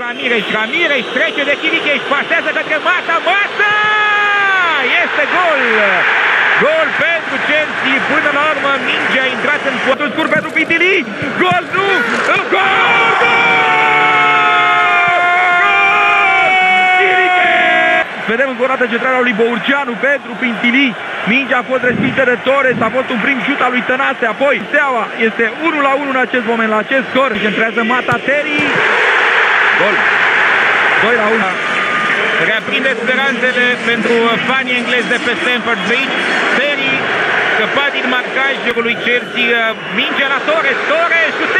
Ramirez, Ramirez trece de Chiricheș, își pasează către Mata, Mata! Este gol! Gol pentru Chelsea, până la urmă mingea a intrat în potul scurt pentru Pintili, gol nu, gol! Gol! Vedem încă o dată centrala lui Bourceanu pentru Pintili. Mingea a fost respinsă de Torres, a fost un prim șut al lui Tănase, apoi Steaua este 1 la 1 în acest moment, la acest scor. Centrează Mata Teri. Gol. 2 la 1. Reaprinde speranțele pentru fanii englezi de pe Stamford Bridge. Terry scăpat din marcajul lui Chelsea. Mingea la Torres. Torres șutează